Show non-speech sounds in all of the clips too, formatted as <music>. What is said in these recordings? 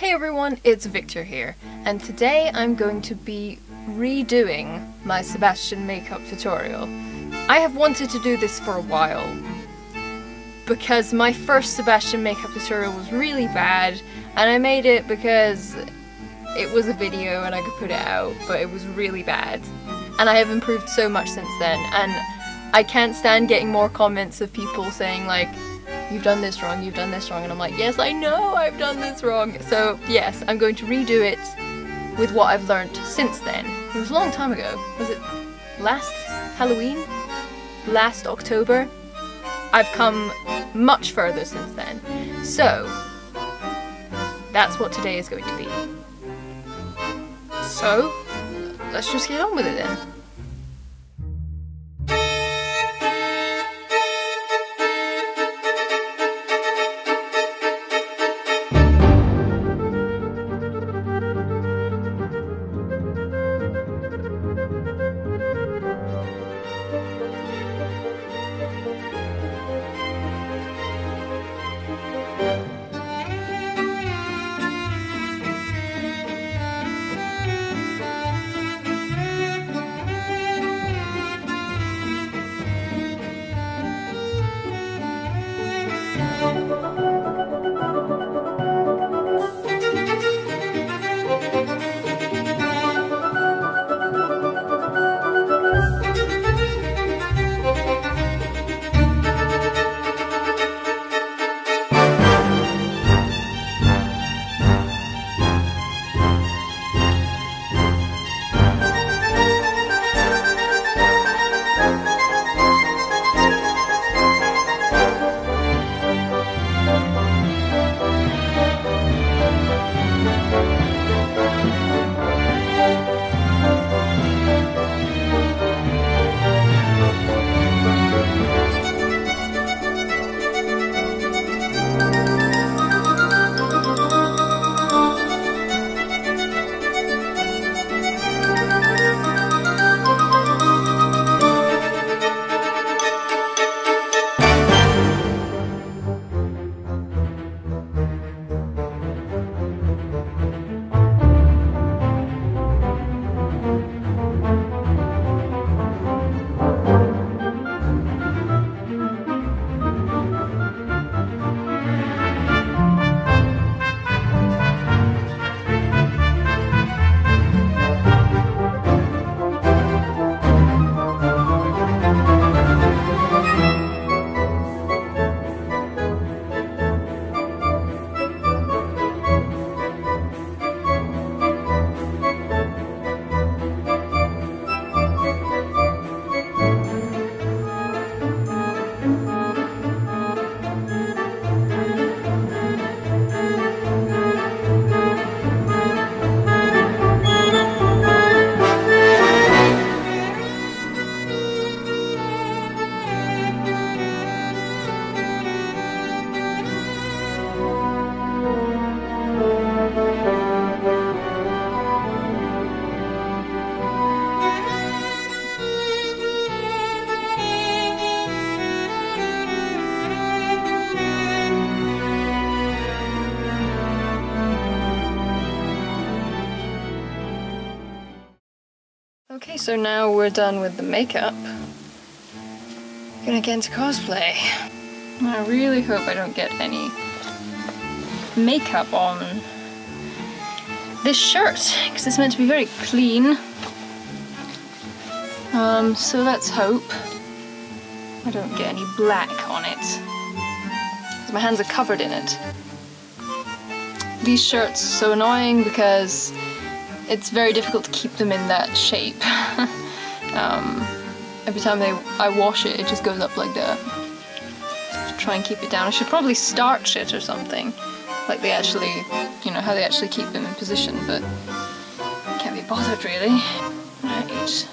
Hey everyone, it's Victor here, and today I'm going to be redoing my Sebastian makeup tutorial. I have wanted to do this for a while, because my first Sebastian makeup tutorial was really bad, and I made it because it was a video and I could put it out, but it was really bad. And I have improved so much since then, and I can't stand getting more comments of people saying like, you've done this wrong, you've done this wrong, and I'm like, yes, I know I've done this wrong. So yes, I'm going to redo it with what I've learned since then. It was a long time ago. Was it last Halloween? Last October? I've come much further since then. So, that's what today is going to be. So, let's just get on with it then. So now we're done with the makeup. Gonna get into cosplay. I really hope I don't get any makeup on this shirt, because it's meant to be very clean. Um, so let's hope I don't get any black on it. Because my hands are covered in it. These shirts are so annoying because it's very difficult to keep them in that shape. <laughs> um, every time they, I wash it, it just goes up like that. To try and keep it down. I should probably starch it or something. Like they actually, you know, how they actually keep them in position, but can't be bothered really. Right,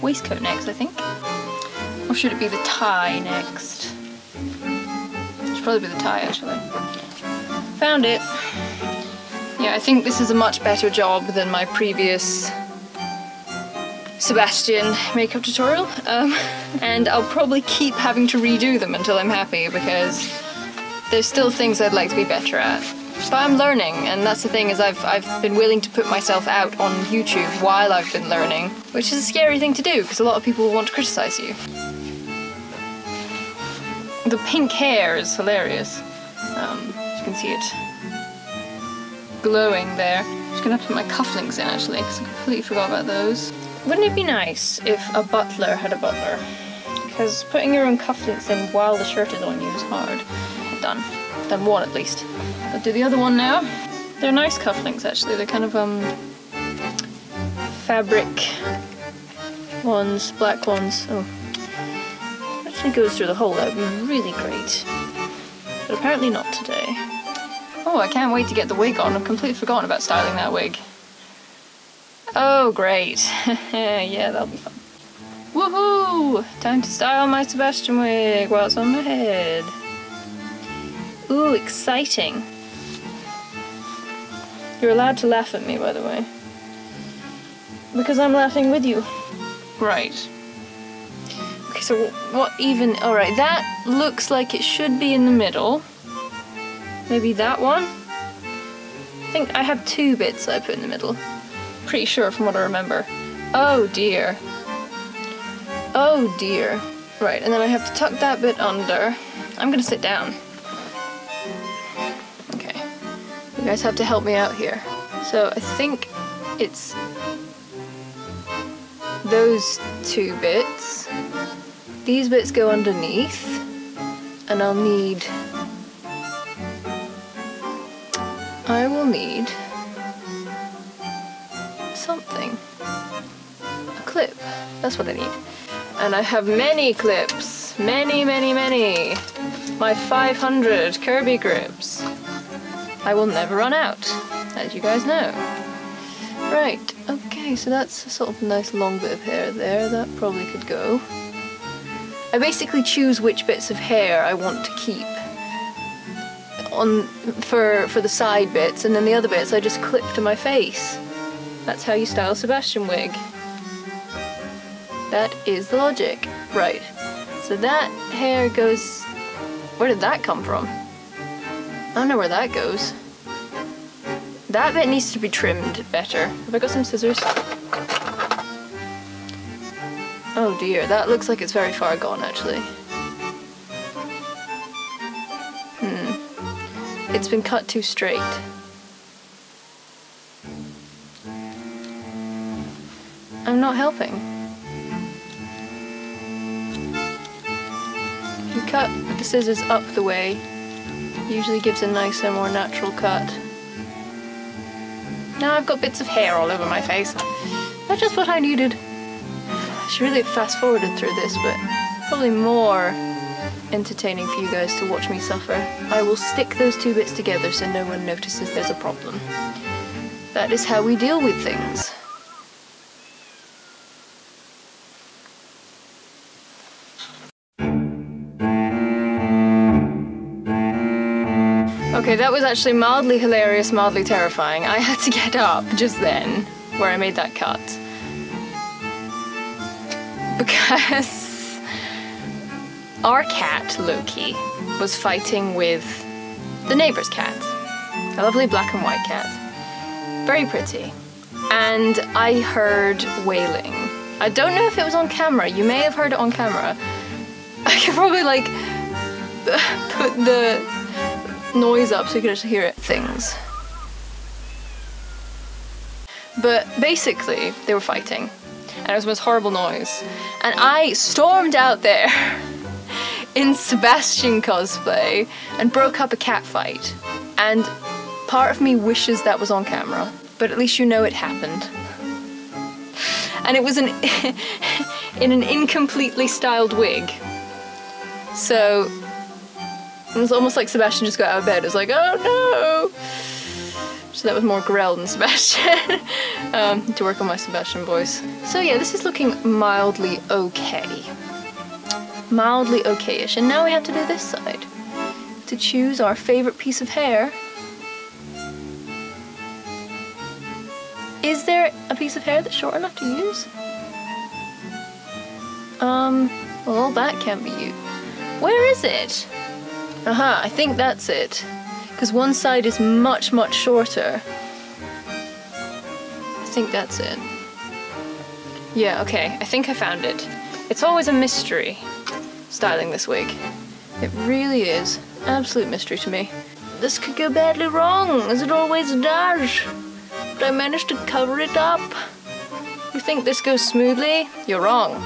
waistcoat next I think. Or should it be the tie next? It should probably be the tie actually. Found it. Yeah, I think this is a much better job than my previous Sebastian makeup tutorial. Um, <laughs> and I'll probably keep having to redo them until I'm happy because there's still things I'd like to be better at. But I'm learning, and that's the thing is I've I've been willing to put myself out on YouTube while I've been learning, which is a scary thing to do because a lot of people want to criticize you. The pink hair is hilarious. Um, you can see it glowing there. I'm just gonna have to put my cufflinks in actually because I completely forgot about those. Wouldn't it be nice if a butler had a butler? Because putting your own cufflinks in while the shirt is on you is hard. Done. Done one at least. I'll do the other one now. They're nice cufflinks actually. They're kind of um fabric ones, black ones. Oh. Actually goes through the hole, that would be really great. But apparently not today. Oh, I can't wait to get the wig on. I've completely forgotten about styling that wig. Oh, great. <laughs> yeah, that'll be fun. Woohoo! Time to style my Sebastian wig while it's on my head. Ooh, exciting. You're allowed to laugh at me, by the way. Because I'm laughing with you. Right. Okay, so what even... Alright, that looks like it should be in the middle. Maybe that one? I think I have two bits I put in the middle. Pretty sure from what I remember. Oh dear. Oh dear. Right, and then I have to tuck that bit under. I'm gonna sit down. Okay. You guys have to help me out here. So I think it's those two bits. These bits go underneath. And I'll need... I will need something. A clip. That's what I need. And I have many clips. Many, many, many. My 500 Kirby grips. I will never run out, as you guys know. Right, okay, so that's a sort of nice long bit of hair there. That probably could go. I basically choose which bits of hair I want to keep on for for the side bits, and then the other bits I just clip to my face. That's how you style Sebastian wig. That is the logic. Right. So that hair goes... Where did that come from? I don't know where that goes. That bit needs to be trimmed better. Have I got some scissors? Oh dear, that looks like it's very far gone actually. It's been cut too straight. I'm not helping. If you cut the scissors up the way, usually gives a nicer, more natural cut. Now I've got bits of hair all over my face. That's just what I needed. I should really have fast forwarded through this, but probably more entertaining for you guys to watch me suffer. I will stick those two bits together so no one notices there's a problem. That is how we deal with things. Okay, that was actually mildly hilarious, mildly terrifying. I had to get up just then, where I made that cut. Because our cat, Loki, was fighting with the neighbor's cat. A lovely black and white cat. Very pretty. And I heard wailing. I don't know if it was on camera. You may have heard it on camera. <laughs> I could probably like <laughs> put the noise up so you could actually hear it. Things. But basically, they were fighting. And it was the most horrible noise. And I stormed out there <laughs> in Sebastian cosplay and broke up a cat fight. And part of me wishes that was on camera, but at least you know it happened. And it was an <laughs> in an incompletely styled wig. So it was almost like Sebastian just got out of bed. It was like, oh no! So that was more Grell than Sebastian. <laughs> um, to work on my Sebastian voice. So yeah, this is looking mildly okay. Mildly okay-ish. And now we have to do this side. To choose our favorite piece of hair. Is there a piece of hair that's short enough to use? Um, well, that can't be used. Where is it? Aha, I think that's it. because one side is much, much shorter. I think that's it. Yeah, okay, I think I found it. It's always a mystery, styling this wig. It really is. Absolute mystery to me. This could go badly wrong, as it always does. But I managed to cover it up. You think this goes smoothly? You're wrong.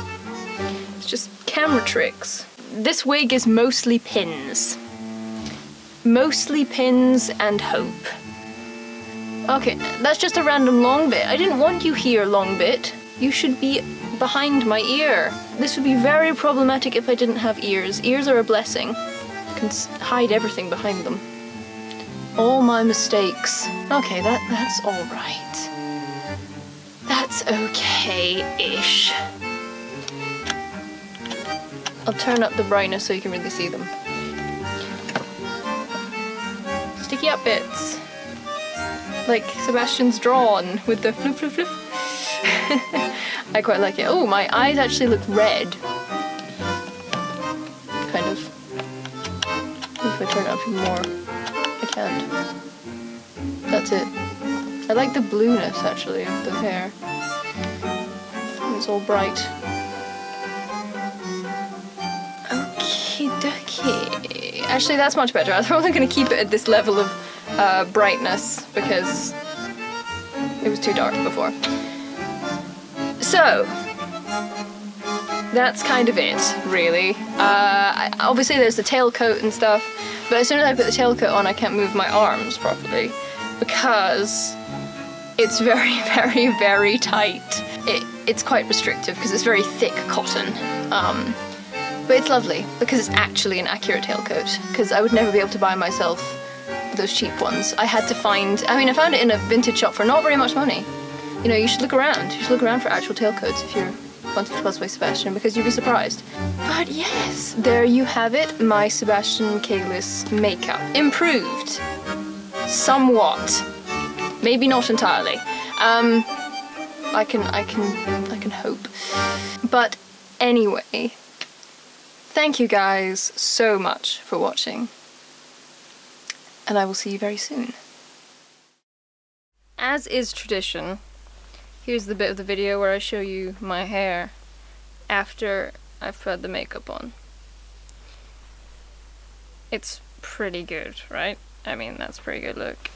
It's just camera tricks. This wig is mostly pins. Mostly pins and hope. Okay, that's just a random long bit. I didn't want you here, long bit. You should be behind my ear. This would be very problematic if I didn't have ears. Ears are a blessing. You can hide everything behind them. All my mistakes. Okay, that that's all right. That's okay-ish. I'll turn up the brightness so you can really see them. Sticky up bits. Like Sebastian's drawn with the floof floof floof. <laughs> I quite like it. Oh, my eyes actually look red. Kind of. If I turn it up even more. I can't. That's it. I like the blueness, actually, of the hair. It's all bright. Okie dokie. Actually, that's much better. <laughs> I was probably going to keep it at this level of uh, brightness because it was too dark before. So, that's kind of it, really. Uh, obviously there's the tailcoat and stuff, but as soon as I put the tailcoat on I can't move my arms properly because it's very, <laughs> very, very tight. It, it's quite restrictive because it's very thick cotton. Um, but it's lovely because it's actually an accurate tailcoat because I would never be able to buy myself those cheap ones. I had to find, I mean I found it in a vintage shop for not very much money. You know, you should look around. You should look around for actual tailcoats if you're wanting to cosplay Sebastian because you'd be surprised. But yes, there you have it, my Sebastian Michaelis makeup. Improved. Somewhat. Maybe not entirely. Um, I can, I can, I can hope. But anyway, thank you guys so much for watching. And I will see you very soon. As is tradition, here's the bit of the video where I show you my hair after I've put the makeup on. It's pretty good, right? I mean, that's pretty good look.